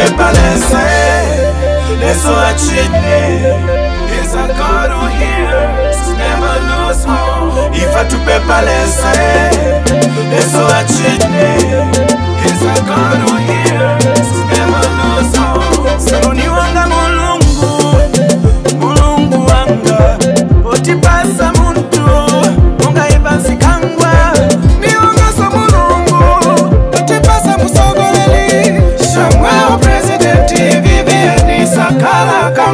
pepa lese leso achini a god who hears never lose hope ifa tupepa lese leso achini It's a god who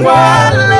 wrong